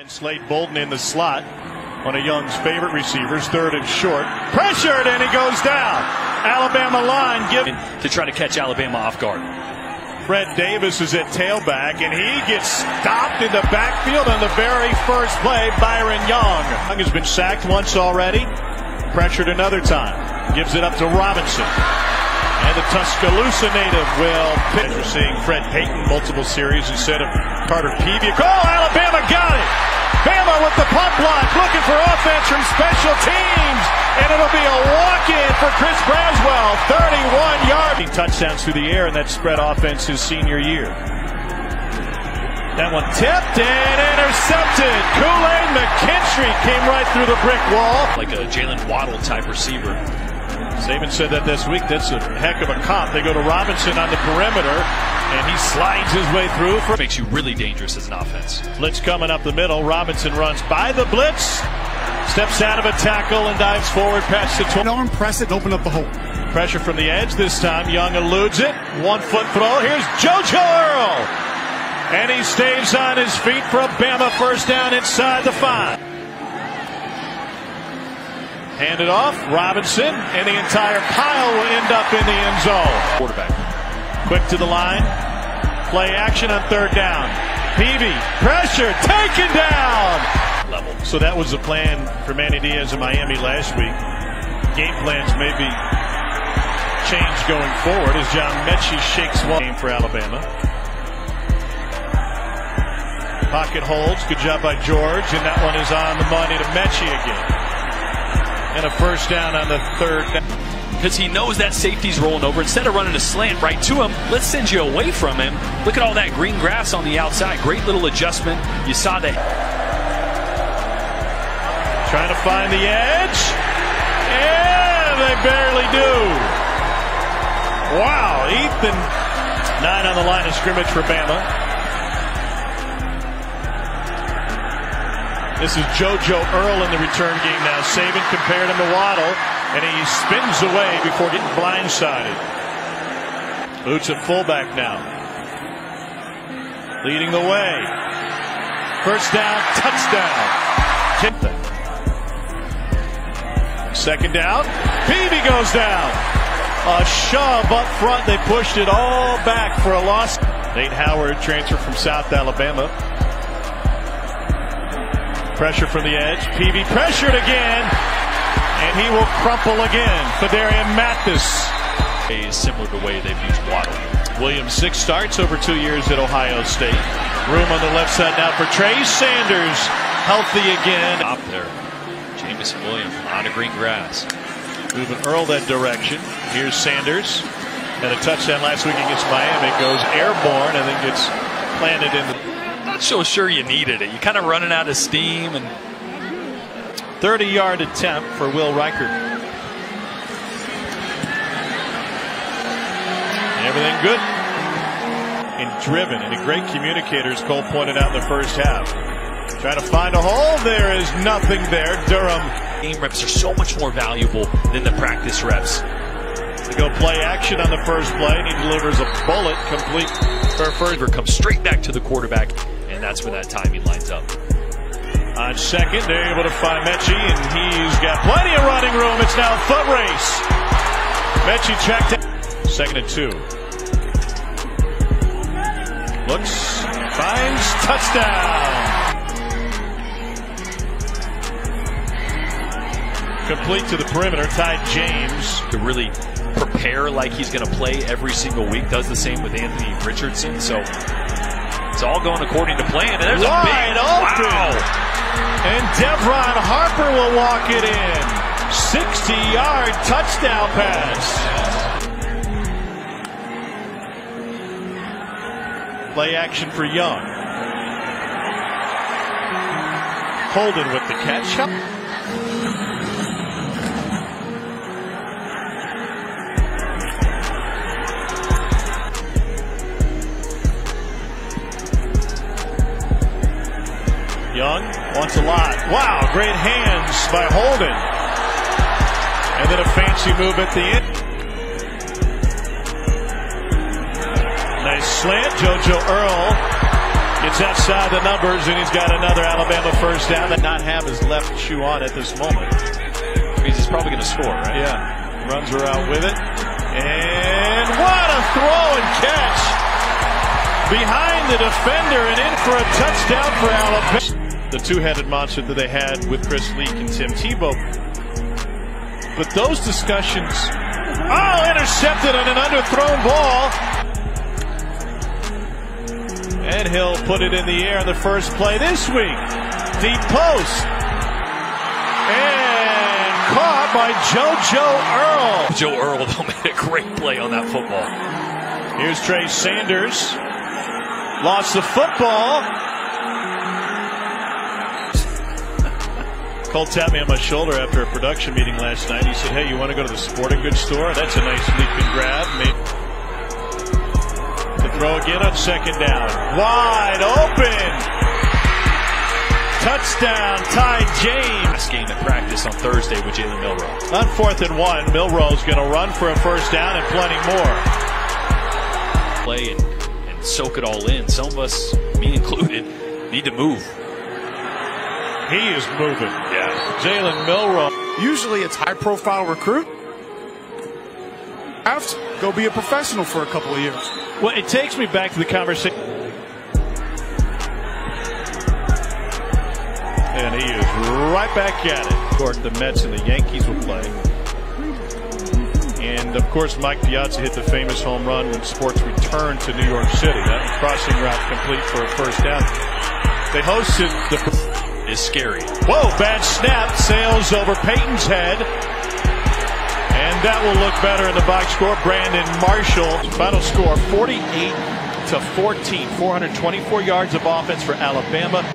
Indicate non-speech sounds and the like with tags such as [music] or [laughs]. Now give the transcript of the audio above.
And Slade Bolden in the slot. One of Young's favorite receivers, third and short. Pressured, and he goes down. Alabama line giving to try to catch Alabama off guard. Fred Davis is at tailback, and he gets stopped in the backfield on the very first play. Byron Young. Young has been sacked once already, pressured another time. Gives it up to Robinson. And the Tuscaloosa native will pitch. We're seeing Fred Payton multiple series instead of Carter Peevy. Oh, Alabama got it! Bama with the punt block, looking for offense from special teams, and it'll be a walk-in for Chris Braswell, 31 yard touchdowns through the air, and that spread offense his senior year. That one tipped and intercepted. Kool-Aid McKinstry came right through the brick wall. Like a Jaylen Waddle type receiver. Saban said that this week. That's a heck of a comp. They go to Robinson on the perimeter, and he slides his way through. For Makes you really dangerous as an offense. Blitz coming up the middle. Robinson runs by the blitz, steps out of a tackle, and dives forward past the 20. Don't press it open up the hole. Pressure from the edge this time. Young eludes it. One foot throw. Here's JoJo Earle. And he stays on his feet for a Bama first down inside the five. Hand it off. Robinson. And the entire pile will end up in the end zone. Quarterback. Quick to the line. Play action on third down. Peevy. Pressure. Taken down. Level. So that was the plan for Manny Diaz in Miami last week. Game plans may be changed going forward as John Metchie shakes one game for Alabama. Pocket holds. Good job by George. And that one is on the money to Metchie again. And a first down on the third down. Because he knows that safety's rolling over. Instead of running a slant right to him, let's send you away from him. Look at all that green grass on the outside. Great little adjustment. You saw that. Trying to find the edge. And they barely do. Wow, Ethan. Nine on the line of scrimmage for Bama. This is JoJo Earle in the return game now. Saban compared him to Waddle, and he spins away before getting blindsided. Boots at fullback now. Leading the way. First down, touchdown. Second down. Peevy goes down. A shove up front. They pushed it all back for a loss. Nate Howard transfer from South Alabama. Pressure from the edge. Peevy pressured again. And he will crumple again. Phidarian Mathis. Is similar to the way they've used Waddle. Williams six starts over two years at Ohio State. Room on the left side now for Trey Sanders. Healthy again. Up there. Jameson Williams on the green grass. Moving Earle that direction. Here's Sanders. And a touchdown last week against Miami. Goes airborne and then gets planted in the not so sure you needed it. You're kind of running out of steam and 30 yard attempt for Will Reichard. Everything good and driven and a great communicator as Cole pointed out in the first half. Trying to find a hole. There is nothing there. Durham. Game reps are so much more valuable than the practice reps. They go play action on the first play and he delivers a bullet complete for first. Comes straight back to the quarterback and that's where that timing lines up. On second, they're able to find Metchie, and he's got plenty of running room. It's now foot race. Metchie checked it. Second and two. Looks, finds, touchdown. Complete to the perimeter, Ty James. To really prepare like he's going to play every single week. Does the same with Anthony Richardson. So it's all going according to plan. And there's Wide a big open. wow. And Devron Harper will walk it in. 60 yard touchdown pass. Play action for Young. Holden with the catch. A lot. Wow, great hands by Holden. And then a fancy move at the end. Nice slant, JoJo Earle Gets outside the numbers, and he's got another Alabama first down that not have his left shoe on at this moment. Means he's probably going to score, right? Yeah. Runs her out with it. And what a throw and catch! Behind the defender and in for a touchdown for Alabama. The two-headed monster that they had with Chris Leak and Tim Tebow. But those discussions, oh, intercepted on an underthrown ball. And he'll put it in the air on the first play this week. Deep post. And caught by JoJo Earle. Joe Earle though [laughs] made a great play on that football. Here's Trey Sanders. Lost the football. Cole tapped me on my shoulder after a production meeting last night. He said, Hey, you want to go to the sporting goods store? That's a nice leap and grab. The throw again on second down. Wide open. Touchdown, Ty James. Last game at practice on Thursday with Jalen Milroe. On fourth and one, Milroe's going to run for a first down and plenty more. Play and, and soak it all in. Some of us, me included, need to move. He is moving. Yeah. Jalen Milroe. Usually it's high profile recruit. I have to go be a professional for a couple of years. Well, it takes me back to the conversation. And he is right back at it. Of course, the Mets and the Yankees will play. And of course, Mike Piazza hit the famous home run when sports returned to New York City. That crossing route complete for a first down. They hosted the. Is scary. Whoa, bad snap. Sails over Peyton's head. And that will look better in the box score. Brandon Marshall. Final score 48 to 14. 424 yards of offense for Alabama.